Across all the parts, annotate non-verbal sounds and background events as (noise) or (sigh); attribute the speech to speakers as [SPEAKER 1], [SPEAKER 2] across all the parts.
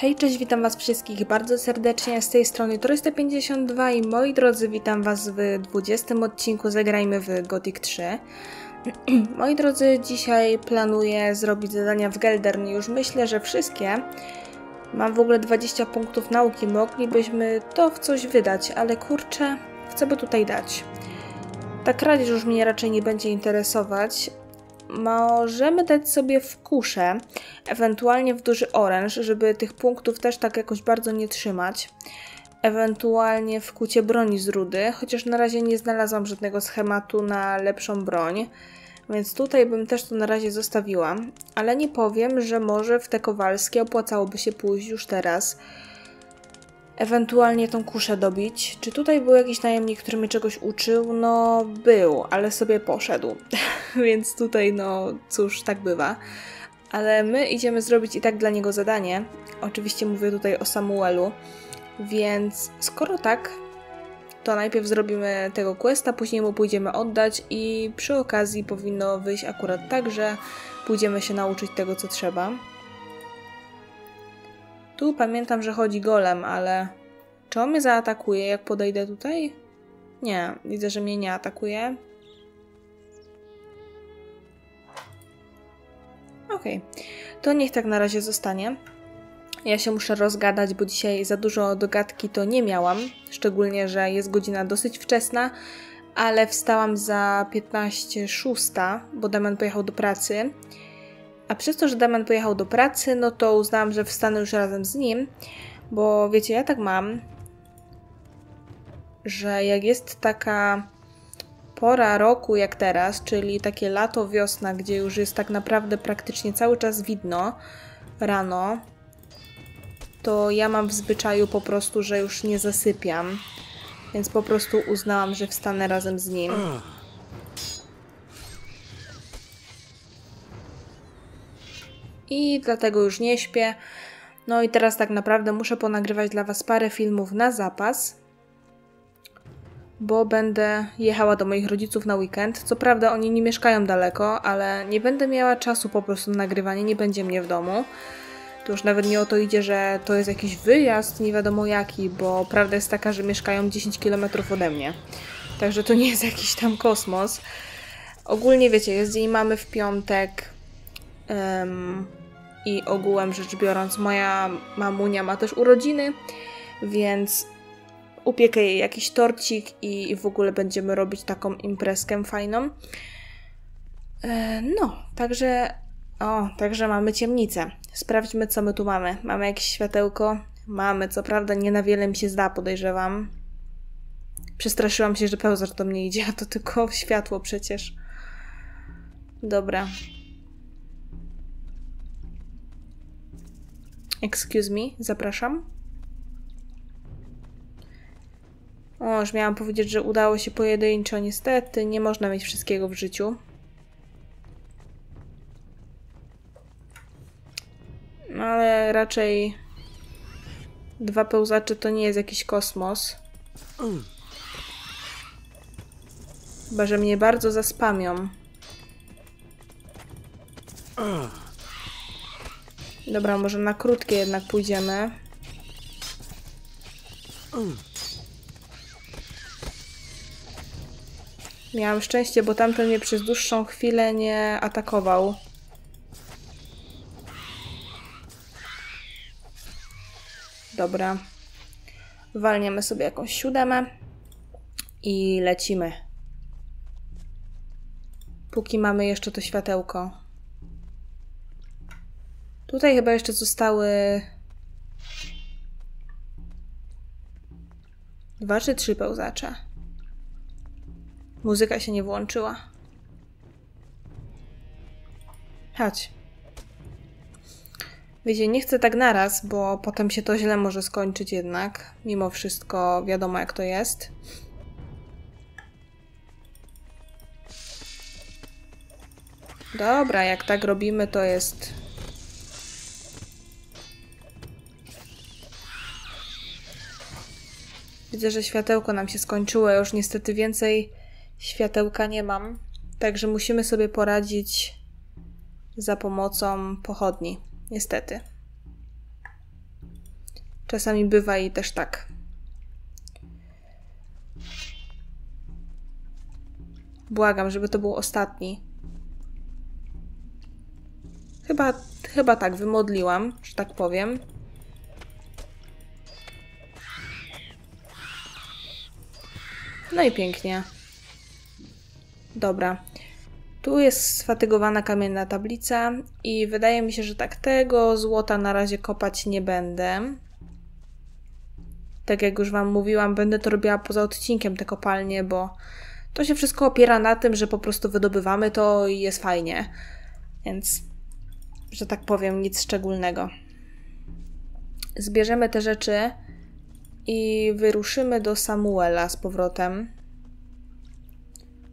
[SPEAKER 1] Hej, cześć, witam was wszystkich bardzo serdecznie, z tej strony Turysta52 i moi drodzy, witam was w 20 odcinku Zagrajmy w Gothic 3. (clears throat) moi drodzy, dzisiaj planuję zrobić zadania w Geldern, już myślę, że wszystkie. Mam w ogóle 20 punktów nauki, moglibyśmy to w coś wydać, ale kurczę, chcę by tutaj dać. Ta kradzież już mnie raczej nie będzie interesować, możemy dać sobie w kuszę, ewentualnie w duży oręż, żeby tych punktów też tak jakoś bardzo nie trzymać. Ewentualnie w kucie broni z rudy, chociaż na razie nie znalazłam żadnego schematu na lepszą broń, więc tutaj bym też to na razie zostawiła. Ale nie powiem, że może w te kowalskie opłacałoby się pójść już teraz ewentualnie tą kuszę dobić. Czy tutaj był jakiś najemnik, który mnie czegoś uczył? No, był, ale sobie poszedł. (laughs) Więc tutaj, no cóż, tak bywa. Ale my idziemy zrobić i tak dla niego zadanie. Oczywiście mówię tutaj o Samuelu. Więc skoro tak, to najpierw zrobimy tego questa, później mu pójdziemy oddać i przy okazji powinno wyjść akurat tak, że pójdziemy się nauczyć tego, co trzeba. Tu pamiętam, że chodzi golem, ale czy on mnie zaatakuje, jak podejdę tutaj? Nie, widzę, że mnie nie atakuje. Okej, okay. to niech tak na razie zostanie. Ja się muszę rozgadać, bo dzisiaj za dużo dogadki to nie miałam. Szczególnie, że jest godzina dosyć wczesna, ale wstałam za 15.06, bo Damian pojechał do pracy. A przez to, że Damian pojechał do pracy, no to uznałam, że wstanę już razem z nim, bo wiecie, ja tak mam, że jak jest taka pora roku jak teraz, czyli takie lato, wiosna, gdzie już jest tak naprawdę praktycznie cały czas widno rano, to ja mam w zwyczaju po prostu, że już nie zasypiam. Więc po prostu uznałam, że wstanę razem z nim. I dlatego już nie śpię. No i teraz tak naprawdę muszę ponagrywać dla Was parę filmów na zapas bo będę jechała do moich rodziców na weekend. Co prawda oni nie mieszkają daleko, ale nie będę miała czasu po prostu na nagrywanie, nie będzie mnie w domu. To już nawet nie o to idzie, że to jest jakiś wyjazd, nie wiadomo jaki, bo prawda jest taka, że mieszkają 10 km ode mnie. Także to nie jest jakiś tam kosmos. Ogólnie wiecie, jest dzień mamy w piątek um, i ogółem rzecz biorąc moja mamunia ma też urodziny, więc upiekę jej jakiś torcik i w ogóle będziemy robić taką imprezkę fajną. E, no, także o, także mamy ciemnicę. Sprawdźmy, co my tu mamy. Mamy jakieś światełko? Mamy, co prawda nie na wiele mi się zda, podejrzewam. Przestraszyłam się, że pełzacz do mnie idzie, a to tylko światło przecież. Dobra. Excuse me, zapraszam. O, już miałam powiedzieć, że udało się pojedynczo. Niestety, nie można mieć wszystkiego w życiu. No, ale raczej dwa pełzacze to nie jest jakiś kosmos. Chyba, że mnie bardzo zaspamią. Dobra, może na krótkie jednak pójdziemy. Miałam szczęście, bo tamten mnie przez dłuższą chwilę nie atakował. Dobra. Walniemy sobie jakąś siódemę i lecimy. Póki mamy jeszcze to światełko. Tutaj chyba jeszcze zostały dwa czy trzy pełzacze. Muzyka się nie włączyła. Chodź. Wiecie, nie chcę tak naraz, bo potem się to źle może skończyć jednak. Mimo wszystko wiadomo jak to jest. Dobra, jak tak robimy, to jest... Widzę, że światełko nam się skończyło. Już niestety więcej Światełka nie mam, także musimy sobie poradzić za pomocą pochodni. Niestety. Czasami bywa i też tak. Błagam, żeby to był ostatni. Chyba, chyba tak, wymodliłam, że tak powiem. No i pięknie. Dobra. Tu jest sfatygowana kamienna tablica i wydaje mi się, że tak tego złota na razie kopać nie będę. Tak jak już Wam mówiłam, będę to robiła poza odcinkiem te kopalnie, bo to się wszystko opiera na tym, że po prostu wydobywamy to i jest fajnie. Więc, że tak powiem, nic szczególnego. Zbierzemy te rzeczy i wyruszymy do Samuela z powrotem.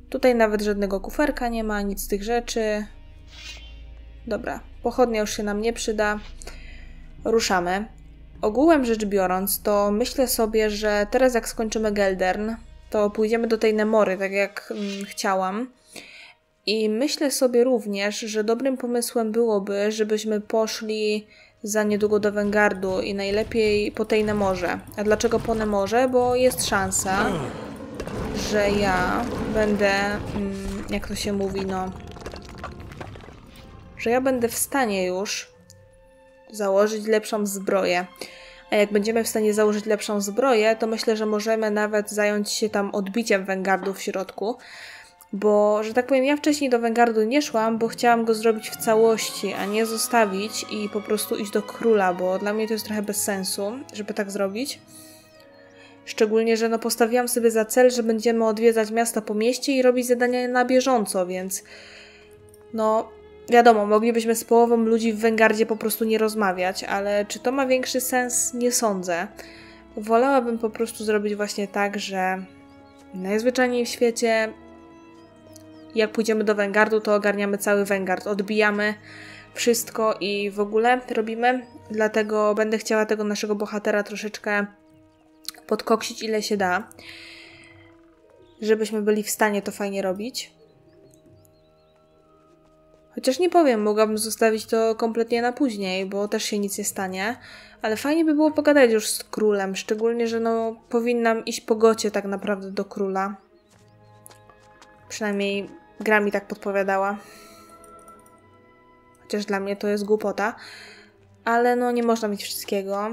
[SPEAKER 1] Tutaj nawet żadnego kuferka nie ma, nic z tych rzeczy. Dobra, pochodnia już się nam nie przyda. Ruszamy. Ogółem rzecz biorąc, to myślę sobie, że teraz jak skończymy Geldern, to pójdziemy do tej Nemory, tak jak mm, chciałam. I myślę sobie również, że dobrym pomysłem byłoby, żebyśmy poszli za niedługo do Wengardu i najlepiej po tej Nemorze. A dlaczego po Nemorze? Bo jest szansa, że ja będę, mm, jak to się mówi, no, że ja będę w stanie już założyć lepszą zbroję. A jak będziemy w stanie założyć lepszą zbroję, to myślę, że możemy nawet zająć się tam odbiciem Wengardu w środku. Bo, że tak powiem, ja wcześniej do Wengardu nie szłam, bo chciałam go zrobić w całości, a nie zostawić i po prostu iść do króla, bo dla mnie to jest trochę bez sensu, żeby tak zrobić. Szczególnie, że no postawiłam sobie za cel, że będziemy odwiedzać miasta po mieście i robić zadania na bieżąco, więc no wiadomo, moglibyśmy z połową ludzi w Wengardzie po prostu nie rozmawiać, ale czy to ma większy sens? Nie sądzę. Wolałabym po prostu zrobić właśnie tak, że najzwyczajniej w świecie jak pójdziemy do Wengardu, to ogarniamy cały Wengard, odbijamy wszystko i w ogóle robimy. Dlatego będę chciała tego naszego bohatera troszeczkę podkoksić ile się da, żebyśmy byli w stanie to fajnie robić. Chociaż nie powiem, mogłabym zostawić to kompletnie na później, bo też się nic nie stanie, ale fajnie by było pogadać już z królem, szczególnie, że no powinnam iść po gocie tak naprawdę do króla. Przynajmniej gra mi tak podpowiadała. Chociaż dla mnie to jest głupota. Ale no nie można mieć wszystkiego.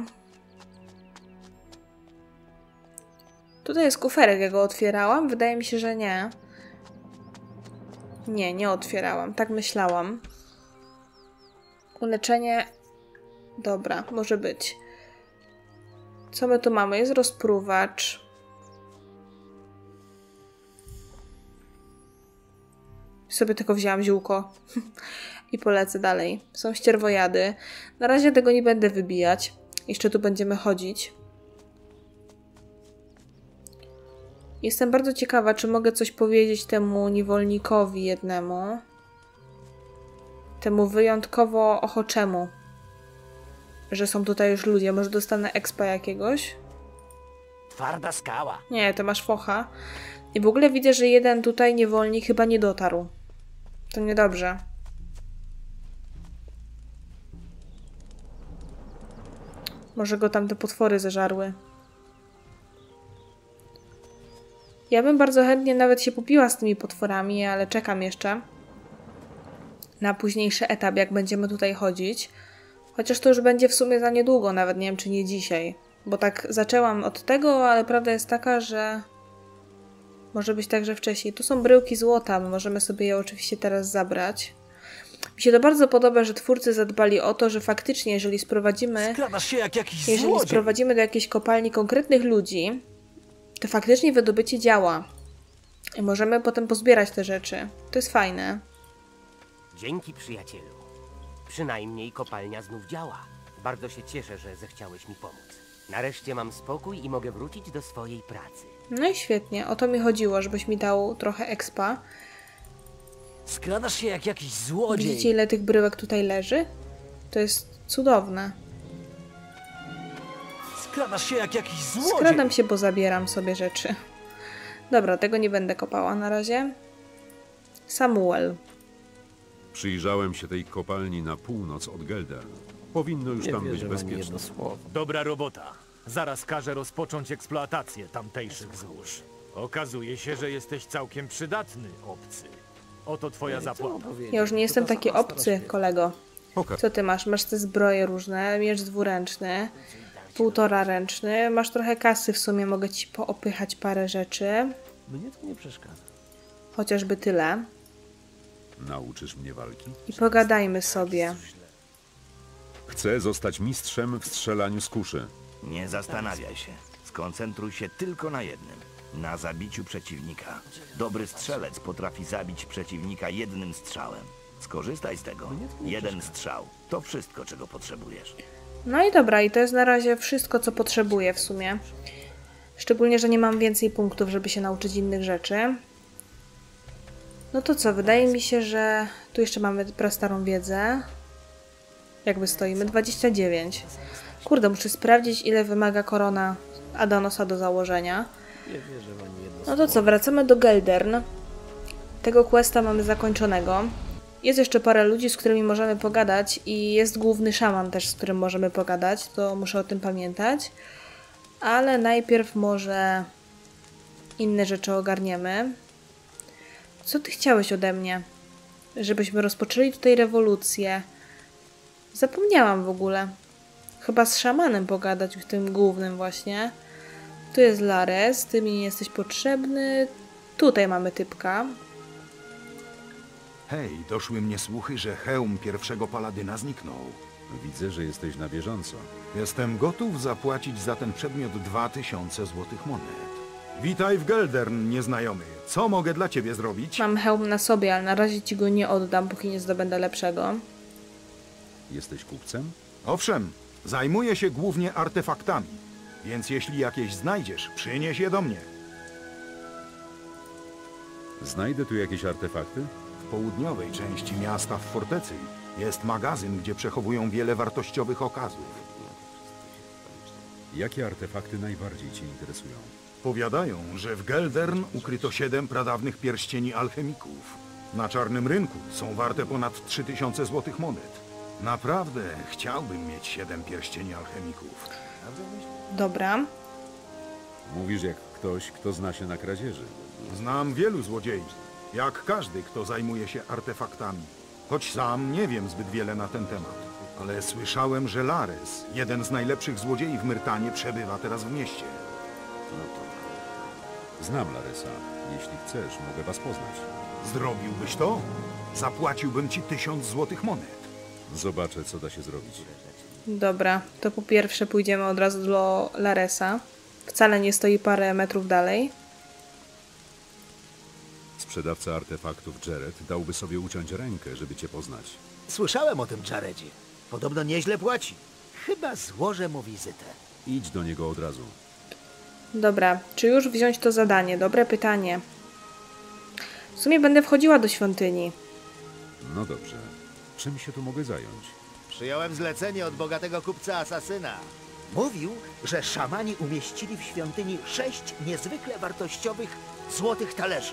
[SPEAKER 1] Tutaj jest kuferek, ja go otwierałam? Wydaje mi się, że nie. Nie, nie otwierałam. Tak myślałam. Uleczenie. Dobra, może być. Co my tu mamy? Jest rozpruwacz. Sobie tylko wzięłam ziółko (laughs) i polecę dalej. Są ścierwojady. Na razie tego nie będę wybijać. Jeszcze tu będziemy chodzić. Jestem bardzo ciekawa, czy mogę coś powiedzieć temu niewolnikowi jednemu. Temu wyjątkowo ochoczemu. Że są tutaj już ludzie. Może dostanę expa jakiegoś?
[SPEAKER 2] Twarda skała.
[SPEAKER 1] Nie, to masz focha. I w ogóle widzę, że jeden tutaj niewolnik chyba nie dotarł. To niedobrze. Może go tam te potwory zeżarły. Ja bym bardzo chętnie nawet się popiła z tymi potworami, ale czekam jeszcze na późniejszy etap, jak będziemy tutaj chodzić. Chociaż to już będzie w sumie za niedługo, nawet nie wiem czy nie dzisiaj. Bo tak zaczęłam od tego, ale prawda jest taka, że może być także wcześniej. Tu są bryłki złota, możemy sobie je oczywiście teraz zabrać. Mi się to bardzo podoba, że twórcy zadbali o to, że faktycznie, jeżeli sprowadzimy.
[SPEAKER 2] się jak jakiś
[SPEAKER 1] Jeżeli sprowadzimy do jakiejś kopalni konkretnych ludzi, to faktycznie wydobycie działa. I możemy potem pozbierać te rzeczy. To jest fajne.
[SPEAKER 2] Dzięki przyjacielu. Przynajmniej kopalnia znów działa. Bardzo się cieszę, że zechciałeś mi pomóc. Nareszcie mam spokój i mogę wrócić do swojej pracy.
[SPEAKER 1] No i świetnie. O to mi chodziło, żebyś mi dał trochę expa.
[SPEAKER 2] Skradasz się jak jakiś złodziej.
[SPEAKER 1] Widzicie, ile tych bryłek tutaj leży? To jest cudowne.
[SPEAKER 2] Skradasz się jak jakiś złodziej.
[SPEAKER 1] Skradam się, bo zabieram sobie rzeczy. Dobra, tego nie będę kopała na razie. Samuel.
[SPEAKER 3] Przyjrzałem się tej kopalni na północ od Gelder. Powinno już
[SPEAKER 4] Nie
[SPEAKER 3] tam być
[SPEAKER 4] słowo.
[SPEAKER 5] Dobra robota. Zaraz każę rozpocząć eksploatację tamtejszych złóż. Okazuje się, że jesteś całkiem przydatny, obcy. Oto twoja zapłata.
[SPEAKER 1] Ja już nie jestem
[SPEAKER 4] ta
[SPEAKER 1] taki obcy, kolego.
[SPEAKER 3] Pokaż.
[SPEAKER 1] Co ty masz? Masz te zbroje różne, miecz dwuręczny, półtora ręczny, masz trochę kasy w sumie, mogę ci poopychać parę rzeczy,
[SPEAKER 4] Mnie to nie przeszkadza.
[SPEAKER 1] chociażby tyle.
[SPEAKER 3] Nauczysz mnie walki?
[SPEAKER 1] I pogadajmy sobie.
[SPEAKER 3] Chcę zostać mistrzem w strzelaniu z kuszy.
[SPEAKER 6] Nie zastanawiaj się. Skoncentruj się tylko na jednym. Na zabiciu przeciwnika. Dobry strzelec potrafi zabić przeciwnika jednym strzałem. Skorzystaj z tego. Jeden strzał. To wszystko, czego potrzebujesz.
[SPEAKER 1] No i dobra, i to jest na razie wszystko, co potrzebuję w sumie. Szczególnie, że nie mam więcej punktów, żeby się nauczyć innych rzeczy. No to co, wydaje mi się, że tu jeszcze mamy prastarą wiedzę. Jakby stoimy? 29. Kurde, muszę sprawdzić, ile wymaga korona Adanosa do założenia.
[SPEAKER 4] Nie wierzę wam jedno
[SPEAKER 1] No to co, wracamy do Geldern. Tego questa mamy zakończonego. Jest jeszcze parę ludzi, z którymi możemy pogadać i jest główny szaman też, z którym możemy pogadać, to muszę o tym pamiętać. Ale najpierw może inne rzeczy ogarniemy. Co ty chciałeś ode mnie? Żebyśmy rozpoczęli tutaj rewolucję. Zapomniałam w ogóle. Chyba z szamanem pogadać, w tym głównym właśnie. Tu jest Lares, ty mi nie jesteś potrzebny. Tutaj mamy typka.
[SPEAKER 7] Hej, doszły mnie słuchy, że hełm pierwszego paladyna zniknął.
[SPEAKER 3] Widzę, że jesteś na bieżąco.
[SPEAKER 7] Jestem gotów zapłacić za ten przedmiot 2000 złotych monet. Witaj w Geldern, nieznajomy. Co mogę dla ciebie zrobić?
[SPEAKER 1] Mam hełm na sobie, ale na razie ci go nie oddam, póki nie zdobędę lepszego.
[SPEAKER 3] Jesteś kupcem?
[SPEAKER 7] Owszem, zajmuję się głównie artefaktami, więc jeśli jakieś znajdziesz, przynieś je do mnie.
[SPEAKER 3] Znajdę tu jakieś artefakty?
[SPEAKER 7] W południowej części miasta w fortecy jest magazyn, gdzie przechowują wiele wartościowych okazów.
[SPEAKER 3] Jakie artefakty najbardziej cię interesują?
[SPEAKER 7] Powiadają, że w Geldern ukryto siedem pradawnych pierścieni alchemików. Na czarnym rynku są warte ponad 3000 złotych monet. Naprawdę chciałbym mieć siedem pierścieni alchemików.
[SPEAKER 1] Dobra.
[SPEAKER 3] Mówisz jak ktoś, kto zna się na kradzieży.
[SPEAKER 7] Znam wielu złodziei, jak każdy, kto zajmuje się artefaktami. Choć sam nie wiem zbyt wiele na ten temat. Ale słyszałem, że Lares, jeden z najlepszych złodziei w Myrtanie, przebywa teraz w mieście.
[SPEAKER 3] Znam Laresa. Jeśli chcesz, mogę was poznać.
[SPEAKER 7] Zrobiłbyś to? Zapłaciłbym ci tysiąc złotych monet.
[SPEAKER 3] Zobaczę, co da się zrobić.
[SPEAKER 1] Dobra, to po pierwsze pójdziemy od razu do Laresa. Wcale nie stoi parę metrów dalej.
[SPEAKER 3] Sprzedawca artefaktów Jared dałby sobie uciąć rękę, żeby cię poznać.
[SPEAKER 8] Słyszałem o tym czaredzie. Podobno nieźle płaci. Chyba złożę mu wizytę.
[SPEAKER 3] Idź do niego od razu.
[SPEAKER 1] Dobra, czy już wziąć to zadanie? Dobre pytanie. W sumie będę wchodziła do świątyni.
[SPEAKER 3] No dobrze. Czym się tu mogę zająć?
[SPEAKER 8] Przyjąłem zlecenie od bogatego kupca asasyna. Mówił, że szamani umieścili w świątyni sześć niezwykle wartościowych złotych talerzy.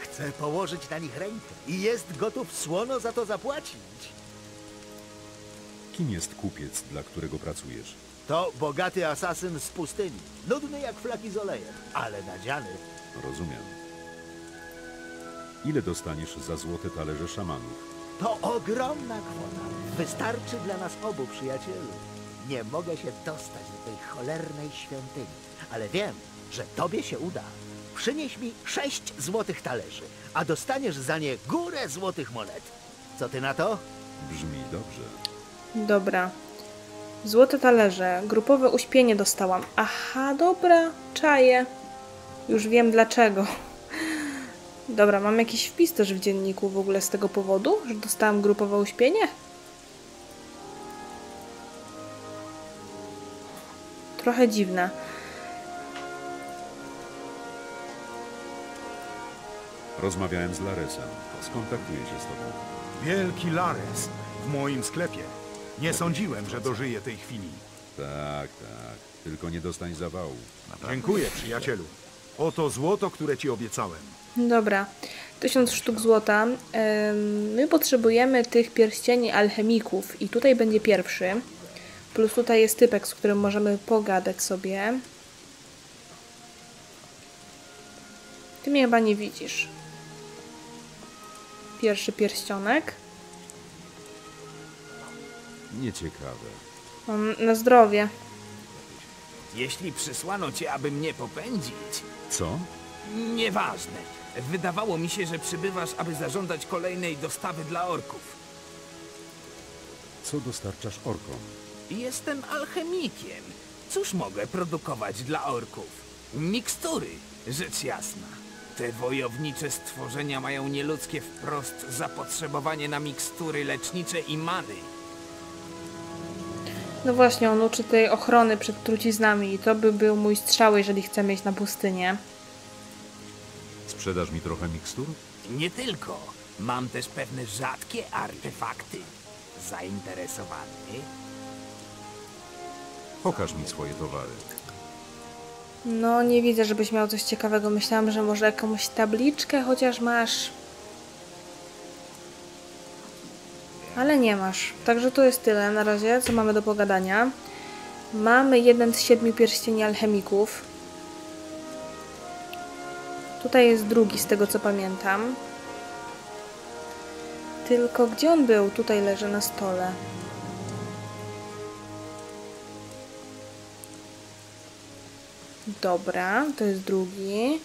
[SPEAKER 8] Chce położyć na nich rękę i jest gotów słono za to zapłacić.
[SPEAKER 3] Kim jest kupiec, dla którego pracujesz?
[SPEAKER 8] To bogaty asasyn z pustyni. Nudny jak flaki z olejem, ale nadziany.
[SPEAKER 3] Rozumiem. Ile dostaniesz za złote talerze szamanów?
[SPEAKER 8] To ogromna kwota. Wystarczy dla nas obu, przyjacielu. Nie mogę się dostać do tej cholernej świątyni, ale wiem, że tobie się uda. Przynieś mi sześć złotych talerzy, a dostaniesz za nie górę złotych monet. Co ty na to?
[SPEAKER 3] Brzmi dobrze.
[SPEAKER 1] Dobra. Złote talerze. Grupowe uśpienie dostałam. Aha, dobra. Czaję. Już wiem dlaczego. Dobra, mam jakiś wpis też w dzienniku w ogóle z tego powodu, że dostałam grupowe uśpienie? Trochę dziwne.
[SPEAKER 3] Rozmawiałem z Laresem. Skontaktuję się z tobą.
[SPEAKER 7] Wielki Lares w moim sklepie. Nie sądziłem, że dożyję tej chwili.
[SPEAKER 3] Tak, tak. Tylko nie dostań zawału.
[SPEAKER 7] Dziękuję, przyjacielu. Oto złoto, które ci obiecałem.
[SPEAKER 1] Dobra. Tysiąc sztuk złota. My potrzebujemy tych pierścieni alchemików i tutaj będzie pierwszy. Plus tutaj jest typek, z którym możemy pogadać sobie. Ty mnie chyba nie widzisz. Pierwszy pierścionek.
[SPEAKER 3] Nieciekawe.
[SPEAKER 1] Na zdrowie.
[SPEAKER 9] Jeśli przysłano cię, aby mnie popędzić,
[SPEAKER 3] Co?
[SPEAKER 9] nieważne. Wydawało mi się, że przybywasz, aby zażądać kolejnej dostawy dla orków.
[SPEAKER 3] Co dostarczasz orkom?
[SPEAKER 9] Jestem alchemikiem. Cóż mogę produkować dla orków? Mikstury, rzecz jasna. Te wojownicze stworzenia mają nieludzkie wprost zapotrzebowanie na mikstury lecznicze i many.
[SPEAKER 1] No właśnie, on uczy tej ochrony przed truciznami i to by był mój strzał, jeżeli chcemy iść na pustynię.
[SPEAKER 3] Sprzedasz mi trochę mikstur?
[SPEAKER 9] Nie tylko. Mam też pewne rzadkie artefakty. Zainteresowany?
[SPEAKER 3] Pokaż mi swoje towary.
[SPEAKER 1] No, nie widzę, żebyś miał coś ciekawego. Myślałam, że może jakąś tabliczkę chociaż masz. Ale nie masz. Także to jest tyle na razie, co mamy do pogadania. Mamy jeden z siedmiu pierścieni alchemików. Tutaj jest drugi, z tego co pamiętam. Tylko gdzie on był? Tutaj leży na stole. Dobra, to jest drugi.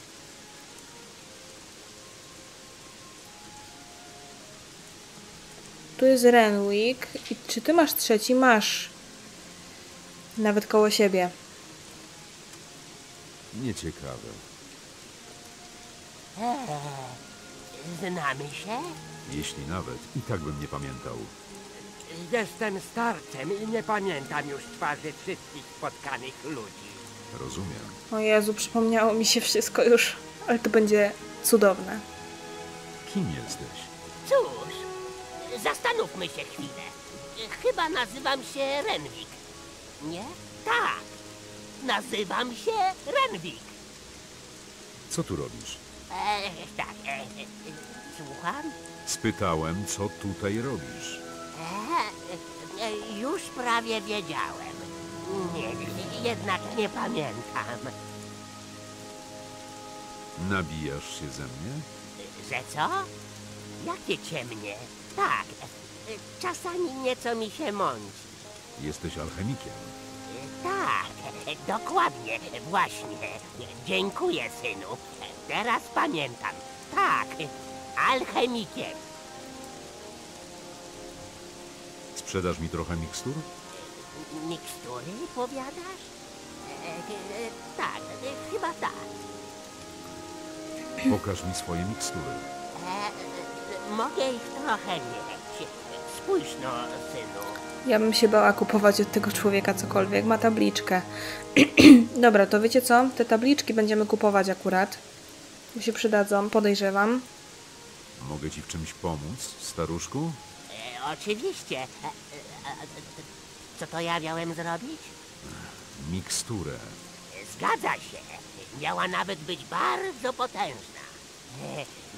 [SPEAKER 1] Tu jest Renwick. I czy ty masz trzeci? Masz. Nawet koło siebie.
[SPEAKER 3] Nieciekawe.
[SPEAKER 2] Znamy się?
[SPEAKER 3] Jeśli nawet, i tak bym nie pamiętał.
[SPEAKER 2] Jestem starcem i nie pamiętam już twarzy wszystkich spotkanych ludzi.
[SPEAKER 3] Rozumiem.
[SPEAKER 1] O Jezu, przypomniało mi się wszystko już. Ale to będzie cudowne.
[SPEAKER 3] Kim jesteś?
[SPEAKER 2] Cóż, zastanówmy się chwilę. Chyba nazywam się Renwik. Nie? Tak. Nazywam się Renwik.
[SPEAKER 3] Co tu robisz?
[SPEAKER 2] E, tak, e, e, słucham?
[SPEAKER 3] Spytałem, co tutaj robisz.
[SPEAKER 2] E, e, już prawie wiedziałem. Nie, jednak nie pamiętam.
[SPEAKER 3] Nabijasz się ze mnie?
[SPEAKER 2] Że co? Jakie ciemnie? Tak, e, czasami nieco mi się mąci.
[SPEAKER 3] Jesteś alchemikiem.
[SPEAKER 2] Tak, dokładnie, właśnie. Dziękuję, synu. Teraz pamiętam. Tak, alchemikiem.
[SPEAKER 3] Sprzedasz mi trochę mikstur?
[SPEAKER 2] Mikstury, powiadasz? E, e, tak, e, chyba tak.
[SPEAKER 3] Pokaż mi swoje mikstury.
[SPEAKER 2] E, e, mogę ich trochę mieć. Spójrz no, synu.
[SPEAKER 1] Ja bym się bała kupować od tego człowieka cokolwiek. Ma tabliczkę. (clears throat) Dobra, to wiecie co? Te tabliczki będziemy kupować akurat. Bo się przydadzą, podejrzewam.
[SPEAKER 3] Mogę ci w czymś pomóc, staruszku?
[SPEAKER 2] E, oczywiście. E, e, e, co to ja miałem zrobić?
[SPEAKER 3] Miksturę.
[SPEAKER 2] Zgadza się. Miała nawet być bardzo potężna.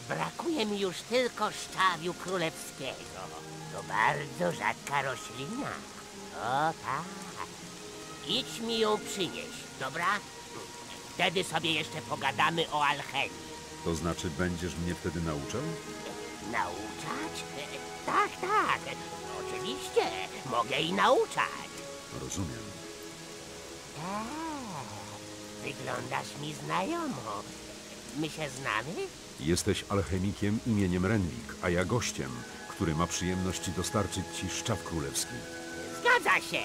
[SPEAKER 2] Brakuje mi już tylko szczawiu królewskiego. To bardzo rzadka roślina. O tak. Idź mi ją przynieść, dobra? Wtedy sobie jeszcze pogadamy o alchemii.
[SPEAKER 3] To znaczy, będziesz mnie wtedy nauczał?
[SPEAKER 2] Nauczać? Tak, tak. Oczywiście. Mogę i nauczać.
[SPEAKER 3] Rozumiem.
[SPEAKER 2] Tak. Wyglądasz mi znajomo. My się znamy?
[SPEAKER 3] Jesteś alchemikiem imieniem Renwik, a ja gościem, który ma przyjemność dostarczyć ci szczaw królewski.
[SPEAKER 2] Zgadza się.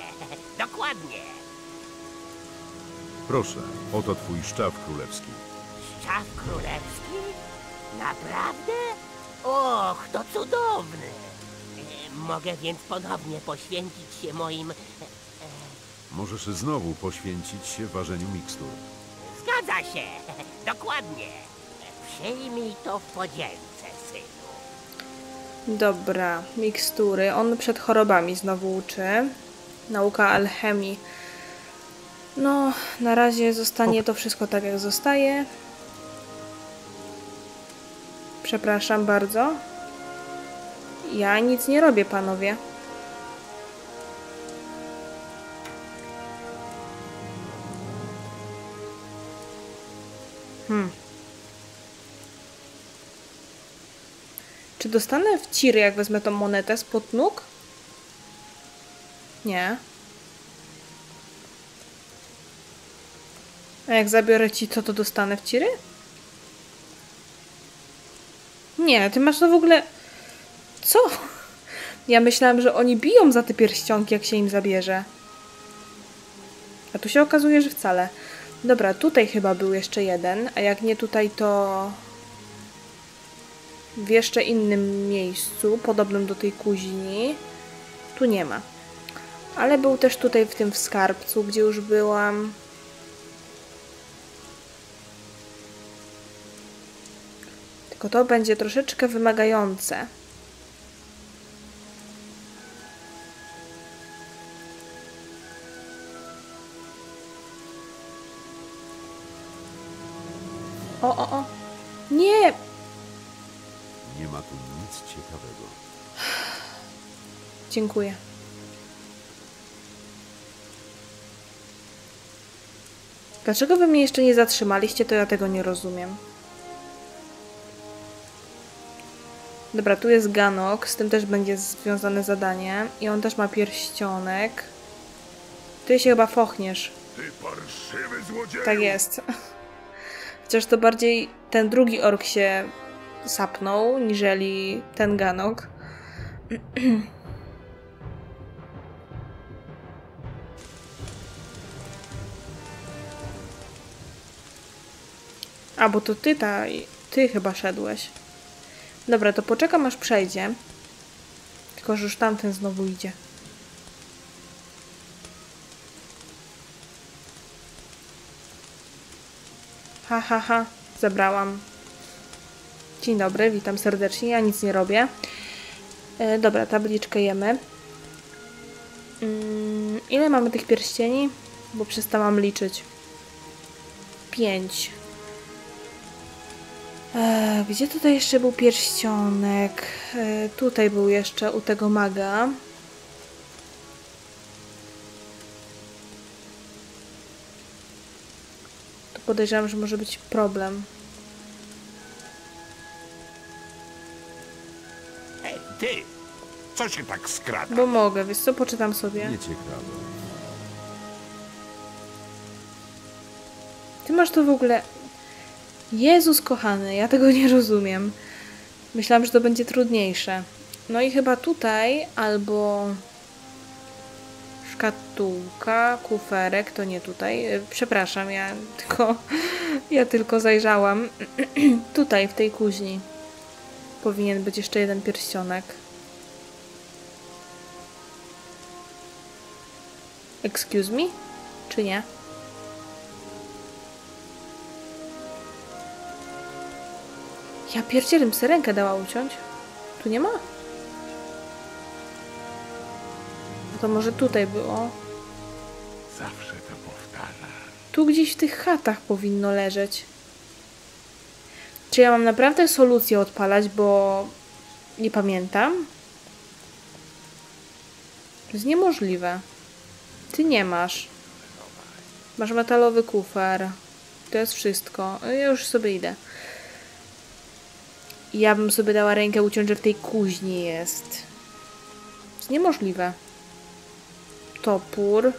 [SPEAKER 2] Dokładnie.
[SPEAKER 3] Proszę, oto twój szczaw królewski.
[SPEAKER 2] Szczaw królewski? Naprawdę? Och, to cudowne. E, Mogę więc ponownie poświęcić się moim...
[SPEAKER 3] Możesz znowu poświęcić się ważeniu mikstur.
[SPEAKER 2] Zgadza się. Dokładnie. Przyjmij to w podzięce, synu.
[SPEAKER 1] Dobra, mikstury. On przed chorobami znowu uczy. Nauka alchemii. No, na razie zostanie to wszystko tak, jak zostaje. Przepraszam bardzo. Ja nic nie robię, panowie. Hmm. Czy dostanę w ciry, jak wezmę tą monetę spod nóg? Nie. A jak zabiorę ci to, to dostanę w ciry? Nie, ty masz to w ogóle... Co? Ja myślałam, że oni biją za te pierścionki, jak się im zabierze. A tu się okazuje, że wcale. Dobra, tutaj chyba był jeszcze jeden, a jak nie tutaj, to w jeszcze innym miejscu, podobnym do tej kuźni. Tu nie ma. Ale był też tutaj w tym w skarbcu, gdzie już byłam. Tylko to będzie troszeczkę wymagające. Dziękuję. Dlaczego wy mnie jeszcze nie zatrzymaliście, to ja tego nie rozumiem. Dobra, tu jest Ganok, z tym też będzie związane zadanie. I on też ma pierścionek. Ty się chyba fochniesz.
[SPEAKER 3] Ty parszywy złodzieju!
[SPEAKER 1] Tak jest. (laughs) Chociaż to bardziej ten drugi ork się sapnął, niżeli ten Ganok. (clears throat) A, bo to ty ta... Ty chyba szedłeś. Dobra, to poczekam aż przejdzie. Tylko, że już tamten znowu idzie. Ha, ha, ha. Zebrałam. Dzień dobry, witam serdecznie. Ja nic nie robię. E, dobra, tabliczkę jemy. Mm, ile mamy tych pierścieni? Bo przestałam liczyć. Pięć. E, gdzie tutaj jeszcze był pierścionek? E, tutaj był jeszcze u tego maga. Tu podejrzewam, że może być problem.
[SPEAKER 6] Ej, ty! Co się tak skrada?
[SPEAKER 1] Bo mogę, wiesz co? Poczytam sobie.
[SPEAKER 3] Nieciekawe.
[SPEAKER 1] Ty masz to w ogóle... Jezus kochany, ja tego nie rozumiem. Myślałam, że to będzie trudniejsze. No i chyba tutaj albo szkatułka, kuferek, to nie tutaj. E, Przepraszam, ja (laughs) tylko ja tylko zajrzałam. (clears throat) tutaj w tej kuźni powinien być jeszcze jeden pierścionek. Excuse me? Czy nie? Ja pierdzielę, bym rękę dała uciąć. Tu nie ma? No to może tutaj było.
[SPEAKER 6] Zawsze to powtarza.
[SPEAKER 1] Tu gdzieś w tych chatach powinno leżeć. Czy ja mam naprawdę solucję odpalać, bo nie pamiętam? To jest niemożliwe. Ty nie masz. Masz metalowy kufer. To jest wszystko. Ja już sobie idę. Ja bym sobie dała rękę uciąć, że w tej kuźni jest. Jest niemożliwe. Topór.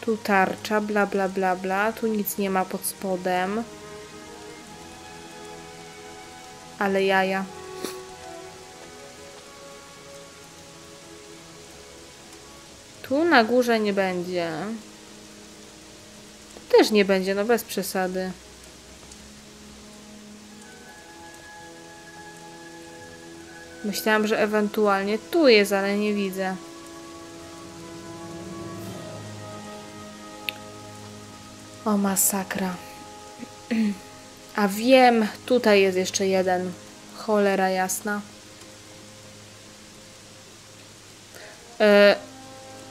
[SPEAKER 1] Tu tarcza, bla bla bla bla. Tu nic nie ma pod spodem. Ale jaja. Tu na górze nie będzie. Tu też nie będzie, no bez przesady. Myślałam, że ewentualnie tu jest, ale nie widzę. O masakra. A wiem, tutaj jest jeszcze jeden. Cholera jasna. E,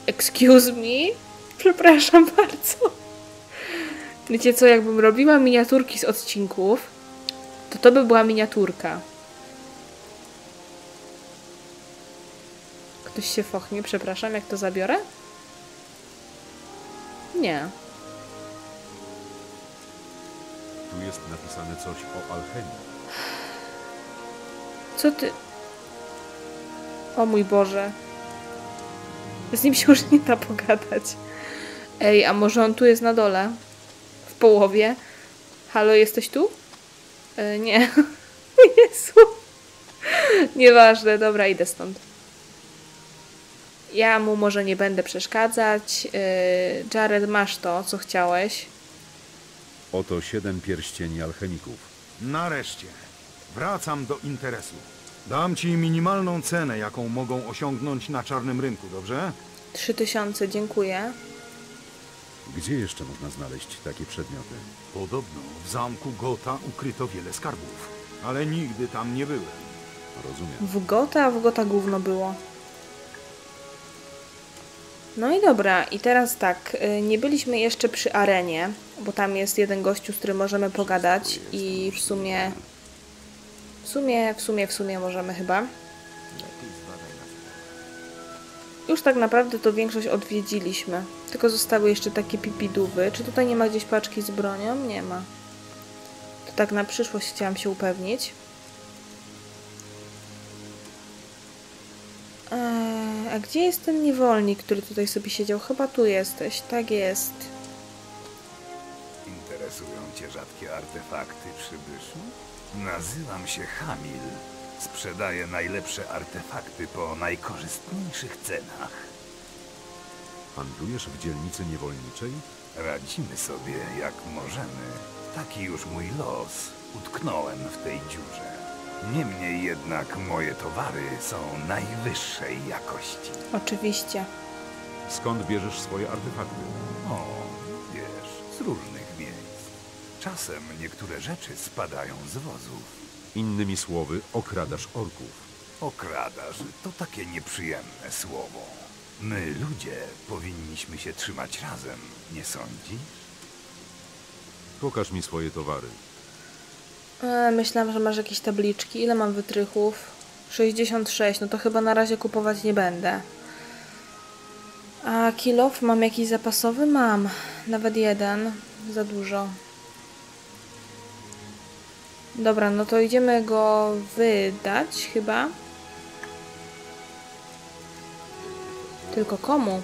[SPEAKER 1] excuse me? Przepraszam (laughs) bardzo. Wiecie co, jakbym robiła miniaturki z odcinków, to to by była miniaturka. Ktoś się fochnie, przepraszam, jak to zabiorę? Nie.
[SPEAKER 3] Tu jest napisane coś o alchemii.
[SPEAKER 1] Co ty... O mój Boże. Z nim się już nie da pogadać. Ej, a może on tu jest na dole? W połowie? Halo, jesteś tu? E, nie. (laughs) Jezu. Nieważne, dobra, idę stąd. Ja mu może nie będę przeszkadzać. E, Jared, masz to, co chciałeś.
[SPEAKER 3] Oto siedem pierścieni alchemików.
[SPEAKER 7] Nareszcie. Wracam do interesu. Dam ci minimalną cenę, jaką mogą osiągnąć na czarnym rynku, dobrze?
[SPEAKER 1] 3000, dziękuję.
[SPEAKER 3] Gdzie jeszcze można znaleźć takie przedmioty?
[SPEAKER 7] Podobno w zamku Gota ukryto wiele skarbów, ale nigdy tam nie byłem.
[SPEAKER 3] Rozumiem.
[SPEAKER 1] W Gota, w Gota gówno było. No i dobra, i teraz tak, y, nie byliśmy jeszcze przy arenie, bo tam jest jeden gościu, z którym możemy pogadać i w sumie, w sumie, w sumie, w sumie możemy chyba. Już tak naprawdę to większość odwiedziliśmy, tylko zostały jeszcze takie pipidówy. Czy tutaj nie ma gdzieś paczki z bronią? Nie ma. To tak na przyszłość chciałam się upewnić. A gdzie jest ten niewolnik, który tutaj sobie siedział? Chyba tu jesteś. Tak jest.
[SPEAKER 10] Interesują cię rzadkie artefakty, przybyszu? Nazywam się Hamil. Sprzedaję najlepsze artefakty po najkorzystniejszych cenach.
[SPEAKER 3] Handlujesz w dzielnicy niewolniczej?
[SPEAKER 10] Radzimy sobie jak możemy. Taki już mój los. Utknąłem w tej dziurze. Niemniej jednak moje towary są najwyższej jakości.
[SPEAKER 1] Oczywiście.
[SPEAKER 3] Skąd bierzesz swoje artefakty?
[SPEAKER 10] O, wiesz, z różnych miejsc. Czasem niektóre rzeczy spadają z wozów.
[SPEAKER 3] Innymi słowy, okradasz orków.
[SPEAKER 10] Okradasz to takie nieprzyjemne słowo. My, ludzie, powinniśmy się trzymać razem, nie sądzisz?
[SPEAKER 3] Pokaż mi swoje towary.
[SPEAKER 1] Eee, myślałam, że masz jakieś tabliczki. Ile mam wytrychów? 66. No to chyba na razie kupować nie będę. A kilof mam jakiś zapasowy? Mam. Nawet jeden. Za dużo. Dobra, no to idziemy go wydać chyba. Tylko komu?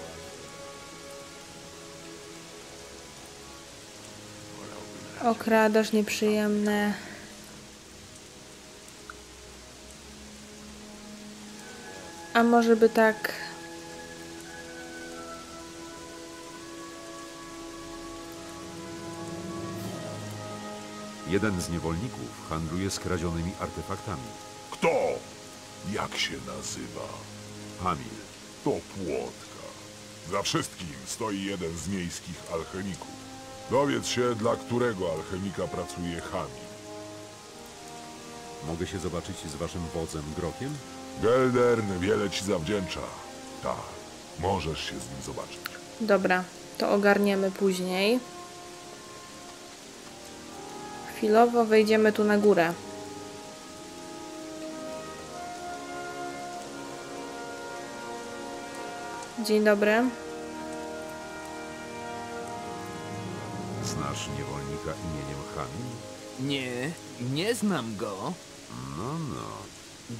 [SPEAKER 1] Okradasz nieprzyjemne. A może by tak.
[SPEAKER 3] Jeden z niewolników handluje skradzionymi artefaktami.
[SPEAKER 11] Kto? Jak się nazywa?
[SPEAKER 3] Hamil.
[SPEAKER 11] To płotka. Za wszystkim stoi jeden z miejskich alchemików. Dowiedz się, dla którego alchemika pracuje Hamil.
[SPEAKER 3] Mogę się zobaczyć z waszym wodzem Grokiem?
[SPEAKER 11] Geldern wiele ci zawdzięcza. Tak, możesz się z nim zobaczyć.
[SPEAKER 1] Dobra, to ogarniemy później. Chwilowo wejdziemy tu na górę. Dzień dobry.
[SPEAKER 3] Znasz niewolnika imieniem Hamil?
[SPEAKER 9] Nie, nie znam go.
[SPEAKER 3] No, no.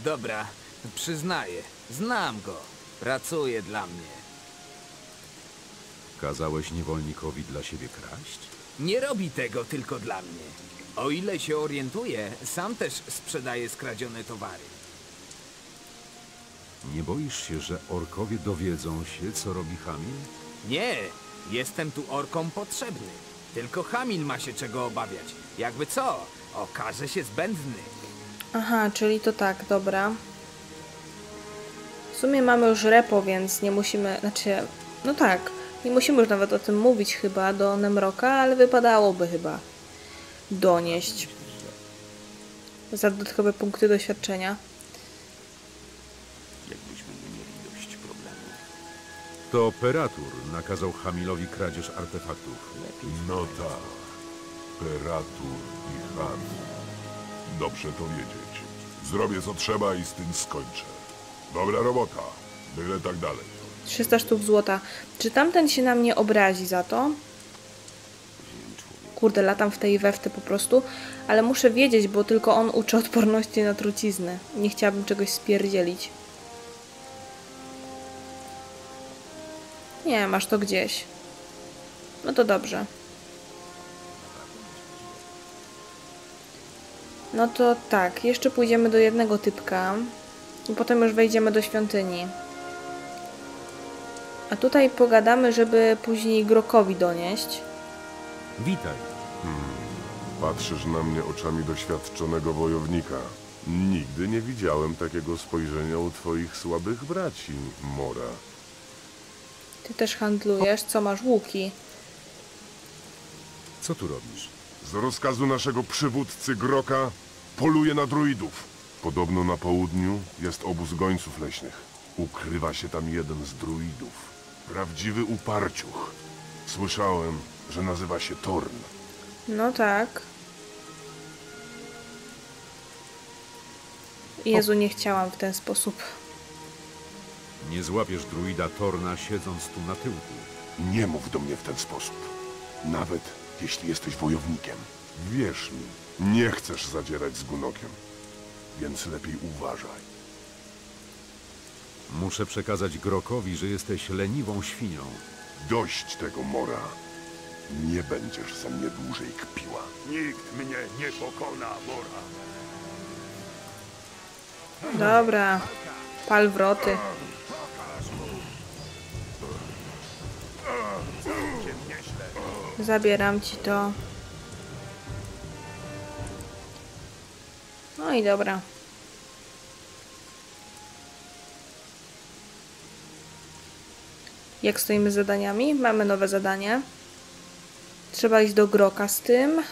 [SPEAKER 9] Dobra, przyznaję, znam go. Pracuje dla mnie.
[SPEAKER 3] Kazałeś niewolnikowi dla siebie kraść?
[SPEAKER 9] Nie robi tego tylko dla mnie. O ile się orientuję, sam też sprzedaje skradzione towary.
[SPEAKER 3] Nie boisz się, że orkowie dowiedzą się, co robi Hamil?
[SPEAKER 9] Nie, jestem tu orkom potrzebny. Tylko Hamil ma się czego obawiać. Jakby co, okaże się zbędny.
[SPEAKER 1] Aha, czyli to tak, dobra. W sumie mamy już repo, więc nie musimy, znaczy, no tak, nie musimy już nawet o tym mówić chyba do Nemroka, ale wypadałoby chyba donieść. Za dodatkowe punkty doświadczenia.
[SPEAKER 6] Jakbyśmy nie mieli dość problemów.
[SPEAKER 3] To Peratur nakazał Hamilowi kradzież artefaktów.
[SPEAKER 11] No tak. Peratur i Hamil. Dobrze to wiedzieć. Zrobię co trzeba i z tym skończę. Dobra robota. Byle tak dalej.
[SPEAKER 1] 300 sztuk złota. Czy tamten się na mnie obrazi za to? Kurde, latam w tej i we w te po prostu, ale muszę wiedzieć, bo tylko on uczy odporności na trucizny. Nie chciałabym czegoś spierdzielić. Nie, masz to gdzieś. No to dobrze. No to tak, jeszcze pójdziemy do jednego typka i potem już wejdziemy do świątyni. A tutaj pogadamy, żeby później Grokowi donieść.
[SPEAKER 3] Witaj.
[SPEAKER 11] Patrzysz na mnie oczami doświadczonego wojownika. Nigdy nie widziałem takiego spojrzenia u twoich słabych braci, Mora.
[SPEAKER 1] Ty też handlujesz, co masz łuki.
[SPEAKER 3] Co tu robisz?
[SPEAKER 11] Z rozkazu naszego przywódcy Groka poluje na druidów. Podobno na południu jest obóz gońców leśnych. Ukrywa się tam jeden z druidów. Prawdziwy uparciuch. Słyszałem, że nazywa się Torn.
[SPEAKER 1] No tak. Jezu, nie chciałam w ten sposób.
[SPEAKER 3] Nie złapiesz druida Torna siedząc tu na tyłku.
[SPEAKER 11] Nie mów do mnie w ten sposób. Nawet jeśli jesteś wojownikiem. Wierz mi, nie chcesz zadzierać z Gunokiem. Więc lepiej uważaj.
[SPEAKER 3] Muszę przekazać Grokowi, że jesteś leniwą świnią.
[SPEAKER 11] Dość tego, Mora. Nie będziesz ze mnie dłużej kpiła. Nikt mnie nie pokona, Mora.
[SPEAKER 1] Dobra. Pal wroty. Zabieram ci to. No i dobra. Jak stoimy z zadaniami? Mamy nowe zadanie. Trzeba iść do Groka z tym.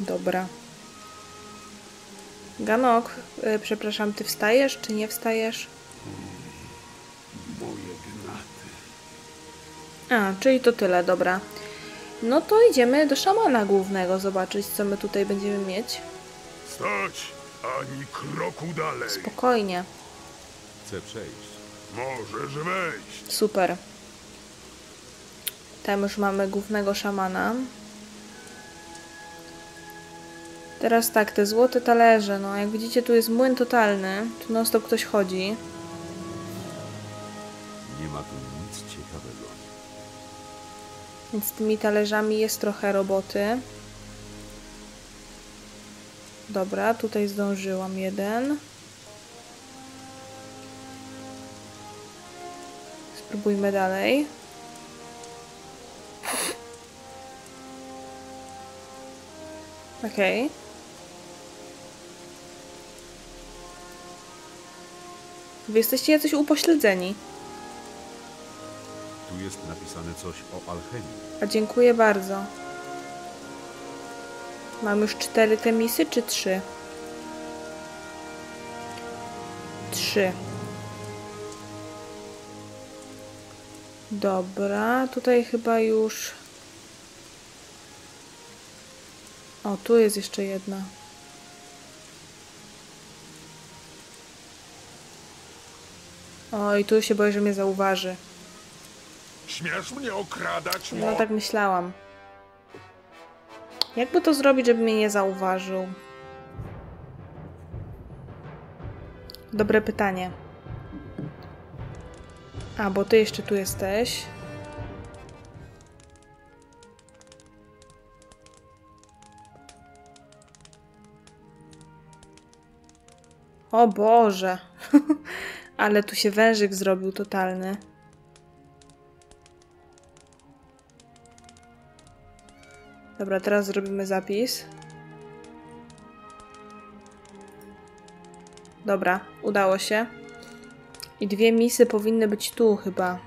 [SPEAKER 1] Dobra. Ganok, y, przepraszam, ty wstajesz czy nie wstajesz? A, czyli to tyle, dobra. No to idziemy do szamana głównego zobaczyć, co my tutaj będziemy mieć.
[SPEAKER 11] Stać! Ani kroku dalej.
[SPEAKER 1] Spokojnie.
[SPEAKER 3] Chcę przejść.
[SPEAKER 11] Możesz wejść.
[SPEAKER 1] Super. Tam już mamy głównego szamana. Teraz tak, te złote talerze, no jak widzicie tu jest młyn totalny, tu non stop ktoś chodzi.
[SPEAKER 3] Nie ma tu.
[SPEAKER 1] Więc z tymi talerzami jest trochę roboty. Dobra, tutaj zdążyłam jeden. Spróbujmy dalej. Okej. Wy jesteście jacyś upośledzeni.
[SPEAKER 3] Tu jest napisane coś o alchemii.
[SPEAKER 1] A dziękuję bardzo. Mam już cztery temisy, czy trzy? Trzy. Dobra, tutaj chyba już... O, tu jest jeszcze jedna. Oj, tu się boję, że mnie zauważy.
[SPEAKER 11] Śmiesz mnie okradać,
[SPEAKER 1] No tak myślałam. Jakby to zrobić, żeby mnie nie zauważył? Dobre pytanie. A, bo ty jeszcze tu jesteś. O Boże! (laughs) Ale tu się wężyk zrobił totalny. Dobra, teraz zrobimy zapis. Dobra, udało się. I dwie misy powinny być tu chyba.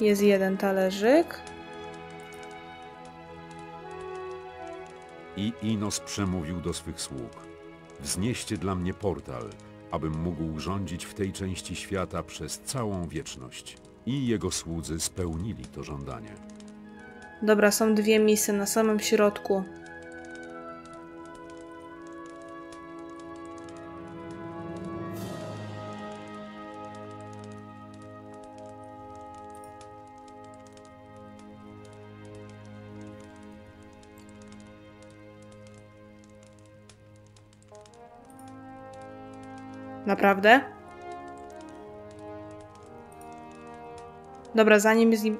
[SPEAKER 1] Jest jeden talerzyk.
[SPEAKER 3] I Inos przemówił do swych sług. Wznieście dla mnie portal, abym mógł rządzić w tej części świata przez całą wieczność. I jego słudzy spełnili to żądanie.
[SPEAKER 1] Dobra, są dwie misy na samym środku. Naprawdę? Dobra, zanim z nim...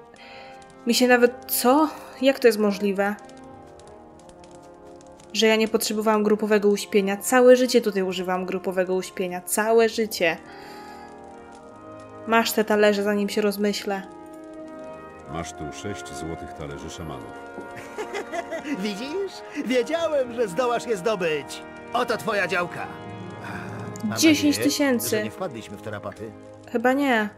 [SPEAKER 1] Mi się nawet... Co? Jak to jest możliwe? Że ja nie potrzebowałam grupowego uśpienia. Całe życie tutaj używam grupowego uśpienia. Całe życie. Masz te talerze, zanim się rozmyślę.
[SPEAKER 3] Masz tu sześć złotych talerzy szamanów. (laughs)
[SPEAKER 8] Widzisz? Wiedziałem, że zdołasz je zdobyć. Oto twoja działka. Mam
[SPEAKER 1] 10
[SPEAKER 8] nadzieję,
[SPEAKER 1] tysięcy.
[SPEAKER 8] że nie wpadliśmy w tarapaty.
[SPEAKER 1] Chyba nie.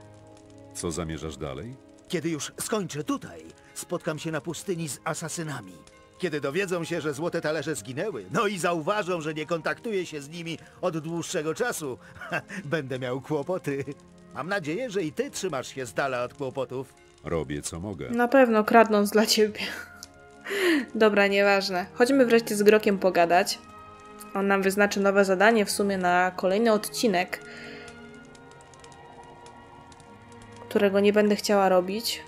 [SPEAKER 3] Co zamierzasz dalej?
[SPEAKER 8] Kiedy już skończę tutaj, spotkam się na pustyni z asasynami. Kiedy dowiedzą się, że złote talerze zginęły, no i zauważą, że nie kontaktuję się z nimi od dłuższego czasu, (laughs) będę miał kłopoty. Mam nadzieję, że i ty trzymasz się z dala od kłopotów.
[SPEAKER 3] Robię co mogę.
[SPEAKER 1] Na pewno kradnąc dla ciebie. Dobra, nieważne. Chodźmy wreszcie z Grokiem pogadać. On nam wyznaczy nowe zadanie w sumie na kolejny odcinek, którego nie będę chciała robić.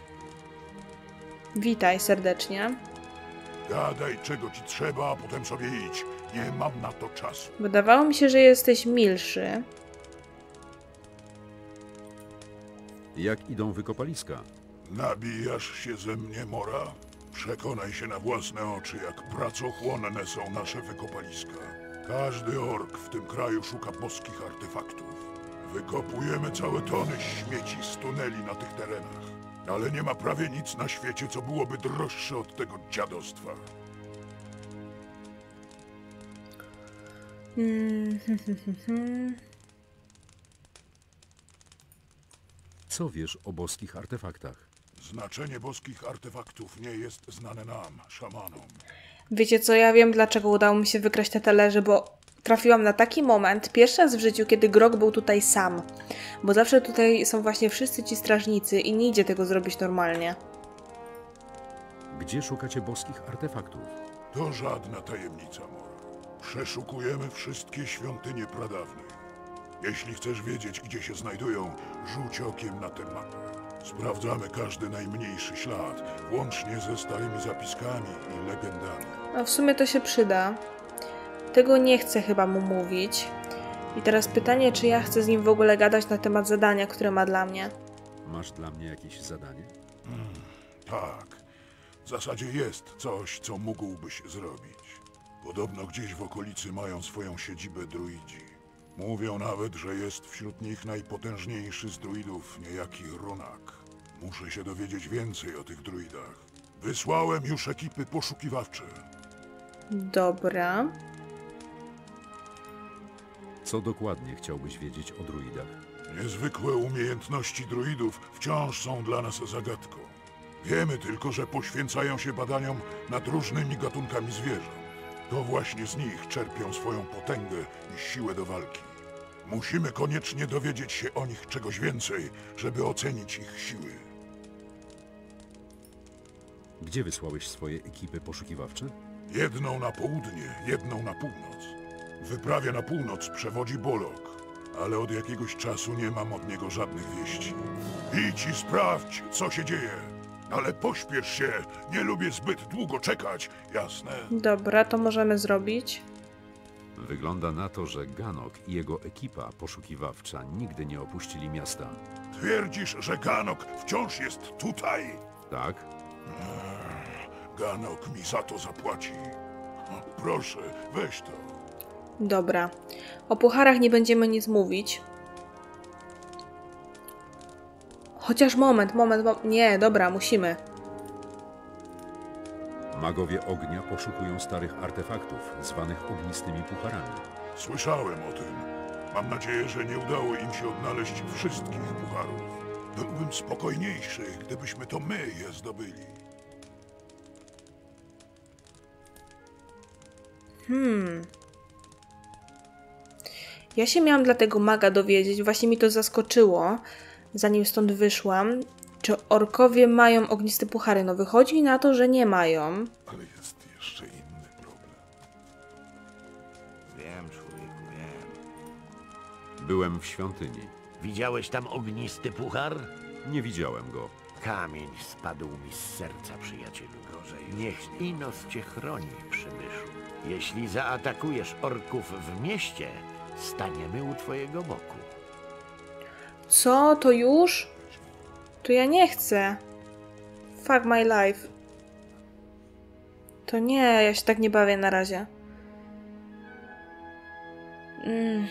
[SPEAKER 1] Witaj serdecznie.
[SPEAKER 12] Gadaj, czego ci trzeba, a potem sobie idź. Nie mam na to czasu.
[SPEAKER 1] Wydawało mi się, że jesteś milszy.
[SPEAKER 3] Jak idą wykopaliska?
[SPEAKER 12] Nabijasz się ze mnie, Mora? Przekonaj się na własne oczy, jak pracochłonne są nasze wykopaliska. Każdy ork w tym kraju szuka boskich artefaktów. Wykopujemy całe tony śmieci z tuneli na tych terenach. Ale nie ma prawie nic na świecie, co byłoby droższe od tego dziadostwa. (laughs)
[SPEAKER 3] Co wiesz o boskich artefaktach?
[SPEAKER 12] Znaczenie boskich artefaktów nie jest znane nam, szamanom.
[SPEAKER 1] Wiecie co, ja wiem dlaczego udało mi się wykraść te talerze, bo trafiłam na taki moment, pierwszy raz w życiu, kiedy Grok był tutaj sam. Bo zawsze tutaj są właśnie wszyscy ci strażnicy i nie idzie tego zrobić normalnie.
[SPEAKER 3] Gdzie szukacie boskich artefaktów?
[SPEAKER 12] To żadna tajemnica, Mora. Przeszukujemy wszystkie świątynie pradawnych. Jeśli chcesz wiedzieć, gdzie się znajdują, rzuć okiem na tę mapę. Sprawdzamy każdy najmniejszy ślad, łącznie ze starymi zapiskami i legendami.
[SPEAKER 1] A w sumie to się przyda. Tego nie chcę chyba mu mówić. I teraz pytanie, czy ja chcę z nim w ogóle gadać na temat zadania, które ma dla mnie.
[SPEAKER 3] Masz dla mnie jakieś zadanie?
[SPEAKER 12] Tak, w zasadzie jest coś, co mógłbyś zrobić. Podobno gdzieś w okolicy mają swoją siedzibę druidzi. Mówią nawet, że jest wśród nich najpotężniejszy z druidów, niejaki Runak. Muszę się dowiedzieć więcej o tych druidach. Wysłałem już ekipy poszukiwawcze.
[SPEAKER 1] Dobra.
[SPEAKER 3] Co dokładnie chciałbyś wiedzieć o druidach?
[SPEAKER 12] Niezwykłe umiejętności druidów wciąż są dla nas zagadką. Wiemy tylko, że poświęcają się badaniom nad różnymi gatunkami zwierząt. To właśnie z nich czerpią swoją potęgę i siłę do walki. Musimy koniecznie dowiedzieć się o nich czegoś więcej, żeby ocenić ich siły.
[SPEAKER 3] Gdzie wysłałeś swoje ekipy poszukiwawcze?
[SPEAKER 12] Jedną na południe, jedną na północ. W wyprawie na północ przewodzi Bolok, ale od jakiegoś czasu nie mam od niego żadnych wieści. Idź i sprawdź, co się dzieje. Ale pośpiesz się, nie lubię zbyt długo czekać, jasne?
[SPEAKER 1] Dobra, to możemy zrobić.
[SPEAKER 3] Wygląda na to, że Ganok i jego ekipa poszukiwawcza nigdy nie opuścili miasta.
[SPEAKER 12] Twierdzisz, że Ganok wciąż jest tutaj?
[SPEAKER 3] Tak?
[SPEAKER 12] Ganok mi za to zapłaci. Proszę, weź to.
[SPEAKER 1] Dobra. O pucharach nie będziemy nic mówić. Chociaż moment, moment, mo nie, dobra, musimy.
[SPEAKER 3] Magowie ognia poszukują starych artefaktów, zwanych ognistymi pucharami.
[SPEAKER 12] Słyszałem o tym. Mam nadzieję, że nie udało im się odnaleźć wszystkich pucharów. Byłbym spokojniejszy, gdybyśmy to my je zdobyli.
[SPEAKER 1] Hmm. Ja się miałam dla tego maga dowiedzieć, właśnie mi to zaskoczyło, zanim stąd wyszłam, czy orkowie mają ogniste puchary. No wychodzi na to, że nie mają.
[SPEAKER 12] Ale jest jeszcze inny problem.
[SPEAKER 6] Wiem, człowieku, wiem.
[SPEAKER 3] Byłem w świątyni.
[SPEAKER 13] Widziałeś tam ognisty puchar?
[SPEAKER 3] Nie widziałem go.
[SPEAKER 13] Kamień spadł mi z serca, przyjacielu. Gorzej. Niech Inos cię chroni, przybyszu. Jeśli zaatakujesz orków w mieście, Staniemy u twojego boku.
[SPEAKER 1] Co? To już? To ja nie chcę. Fuck my life. To nie, ja się tak nie bawię na razie. Mm.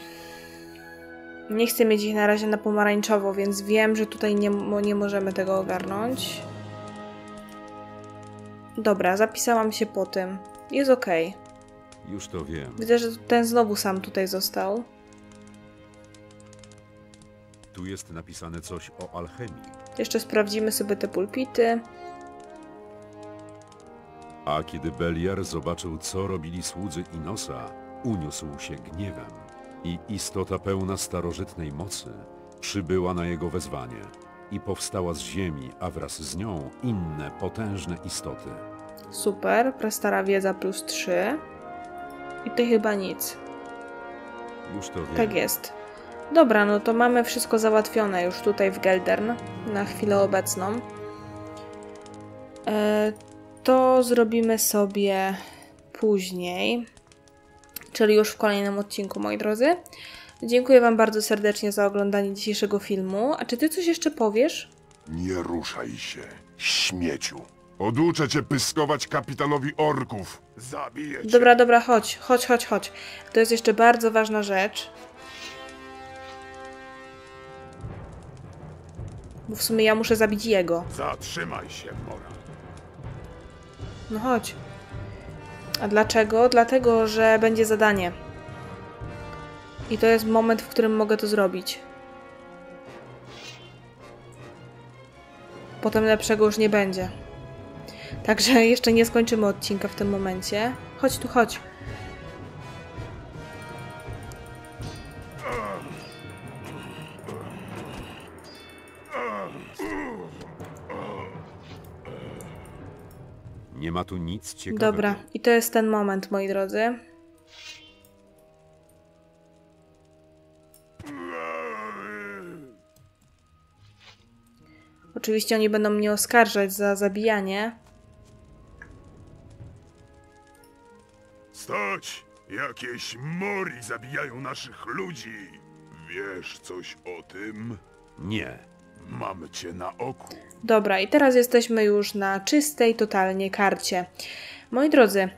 [SPEAKER 1] Nie chcę mieć ich na razie na pomarańczowo, więc wiem, że tutaj nie, nie możemy tego ogarnąć. Dobra, zapisałam się po tym. Jest ok.
[SPEAKER 3] Już to wiem.
[SPEAKER 1] Widzę, że ten znowu sam tutaj został.
[SPEAKER 3] Tu jest napisane coś o alchemii.
[SPEAKER 1] Jeszcze sprawdzimy sobie te pulpity.
[SPEAKER 3] A kiedy Beliar zobaczył, co robili słudzy Inosa, uniósł się gniewem. I istota pełna starożytnej mocy przybyła na jego wezwanie i powstała z ziemi, a wraz z nią inne potężne istoty.
[SPEAKER 1] Super, prastara wiedza plus 3. I to chyba nic.
[SPEAKER 3] Już to wiem.
[SPEAKER 1] Tak jest. Dobra, no to mamy wszystko załatwione już tutaj w Geldern na chwilę obecną. E, to zrobimy sobie później, czyli już w kolejnym odcinku, moi drodzy. Dziękuję Wam bardzo serdecznie za oglądanie dzisiejszego filmu. A czy Ty coś jeszcze powiesz?
[SPEAKER 11] Nie ruszaj się, śmieciu. Oduczę cię pyskować kapitanowi orków. Zabiję cię.
[SPEAKER 1] Dobra, dobra, chodź, chodź, chodź, chodź. To jest jeszcze bardzo ważna rzecz. Bo w sumie ja muszę zabić jego.
[SPEAKER 12] Zatrzymaj się, Mora.
[SPEAKER 1] No chodź. A dlaczego? Dlatego, że będzie zadanie. I to jest moment, w którym mogę to zrobić. Potem lepszego już nie będzie. Także jeszcze nie skończymy odcinka w tym momencie. Chodź tu, chodź.
[SPEAKER 3] Nie ma tu nic ciekawego.
[SPEAKER 1] Dobra, i to jest ten moment, moi drodzy. Oczywiście oni będą mnie oskarżać za zabijanie.
[SPEAKER 12] Jakieś mori zabijają naszych ludzi. Wiesz coś o tym?
[SPEAKER 3] Nie.
[SPEAKER 12] Mam cię na oku.
[SPEAKER 1] Dobra, i teraz jesteśmy już na czystej totalnie karcie. Moi drodzy,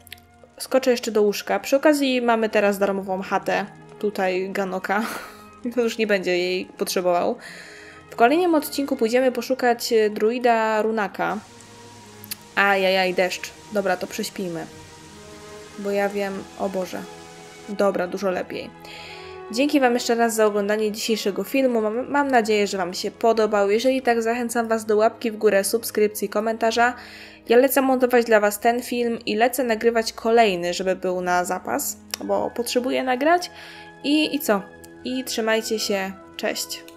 [SPEAKER 1] skoczę jeszcze do łóżka. Przy okazji mamy teraz darmową chatę. Tutaj Ganoka. (laughs) już nie będzie jej potrzebował. W kolejnym odcinku pójdziemy poszukać druida Runaka. Ajajaj, deszcz. Dobra, to prześpijmy. Bo ja wiem... O Boże. Dobra, dużo lepiej. Dzięki Wam jeszcze raz za oglądanie dzisiejszego filmu. Mam, mam nadzieję, że Wam się podobał. Jeżeli tak, zachęcam Was do łapki w górę, subskrypcji, komentarza. Ja lecę montować dla Was ten film i lecę nagrywać kolejny, żeby był na zapas, bo potrzebuję nagrać. I, i co? I trzymajcie się. Cześć.